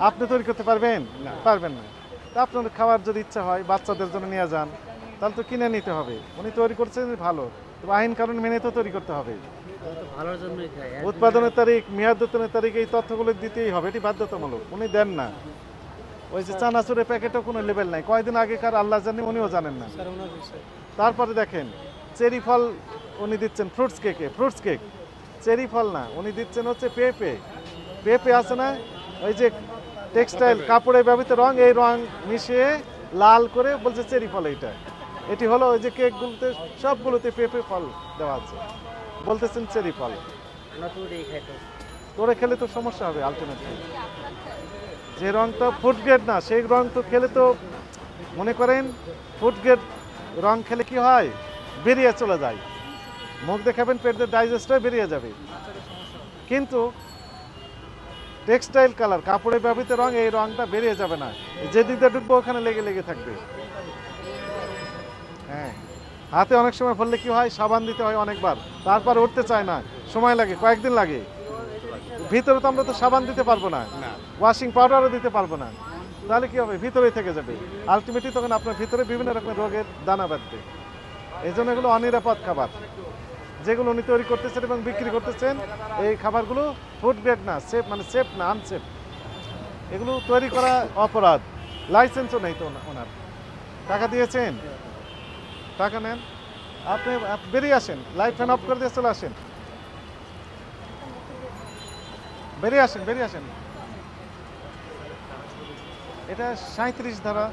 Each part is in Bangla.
আপনি তৈরি করতে পারবেন? পারবেন না। তা আপনার খাওয়ার যদি ইচ্ছা হয় বাচ্চাদের জন্য নিয়ে যান তাহলে তো কিনে নিতে হবে। উনি তৈরি করছেন ভালো। তবে আইন কারণ মেনে তো তৈরি করতে হবে। উৎপাদনের তারিখ মেয়াদ উত্তোলনের তারিখ এই তথ্যগুলো দিতেই হবে। এটি বাধ্যতামূলক। উনি দেন না। ওই যে চানাচুরের প্যাকেটও কোনো লেভেল নাই। কয়দিন আগেকার আল্লাহ জানি উনিও জানেন না। তারপরে দেখেন চেরি ফল উনি দিচ্ছেন ফ্রুটস কেকে। Fruits cake. চেরি ফল না উনি দিচ্ছেন হচ্ছে পেঁপে। পেঁপে আছে না? ওই যে টেক্সটাইল কাপড়ে ব্যবহৃত রং, এই রং মিশিয়ে লাল করে বলছে চেরি ফল এইটা। এটি হলো ওই যে কেকগুলোতে, সবগুলোতে পেঁপে ফল দেওয়া আছে। বলতেছেন চেরি ফল। তোরে খেলে তো সমস্যা হবে আলটিমেটলি যে রংটা ফুড গ্রেড না, সেই রং তো খেলে তো, মনে করেন ফুড গ্রেড রং খেলে কি হয়? বেরিয়ে চলে যায়। মুখ দেখাবেন, পেটের ডাইজেস্ট হয়ে বেরিয়ে যাবে। কিন্তু টেক্সটাইল কালার কাপড়ে ব্যবহৃত রং এই রংটা বেরিয়ে যাবে না। যে দিকটা ঢুকবো ওখানে লেগে লেগে থাকবে। হ্যাঁ। হাতে অনেক সময় ফললে কি হয়? সাবান দিতে হয় অনেকবার। তারপর উঠতে চায় না। সময় লাগে কয়েকদিন লাগে। ভিতরে তো আমরা তো সাবান দিতে পারব না। ওয়াশিং পাউডারও দিতে পারব না। তাহলে কি হবে? ভিতরেই থেকে যাবে। আলটিমেটলি তখন আপনার ভিতরে বিভিন্ন রকমের রোগের দানা বাঁধবে। এই জন্য এগুলো অনিরাপদ খাবার। যেগুলো উনি তৈরি করতেছেন এবং বিক্রি করতেছেন, এই খাবারগুলো ফুড গ্রেড না সেফ মানে সেফ না আনসেফ এগুলো তৈরি করা অপরাধ। লাইসেন্সও নেই তো ওনা- ওনার। টাকা দিয়েছেন? টাকা নেন। আপনি বেরিয়ে আসেন। লাইট ফ্যান অফ করে দিয়ে চলে আসেন। বেরিয়ে আসেন বেরিয়ে আসেন। এটা সাঁত্রিশ ধারা।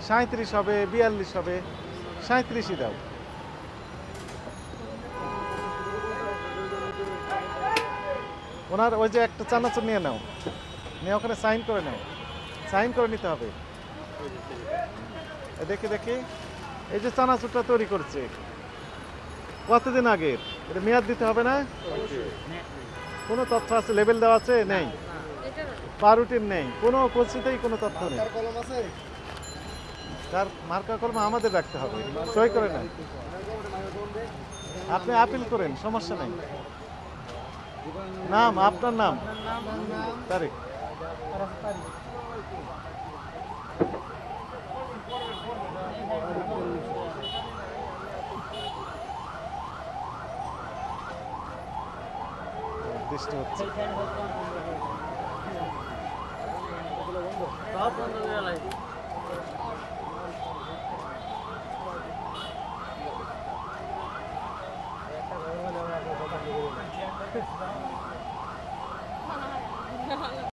সাঁত্রিশ হবে, বিয়াল্লিশ হবে। সাঁত্রিশই দাও। ওনার ওই যে একটা চানাচুর নিয়ে নাও। নিয়ে ওখানে সাইন করে নাও। সাইন করে নিতে হবে। দেখি দেখি। এই যে চানাচুরটা তৈরি করছে। কতদিন আগে? এটা মেয়াদ দিতে হবে না? কোনো তথ্য আছে? লেবেল দেওয়া আছে? নেই। পাউরুটির নেই। কোনো কোচিতেই কোনো তথ্য নেই। তার মার্কা কলম আমাদের রাখতে হবে। সই করে নেন। আপনি আপিল করেন সমস্যা নেই। নাম আপনার নাম তারিখ বৃষ্টি হচ্ছে সব বন্ধ করে লাগবে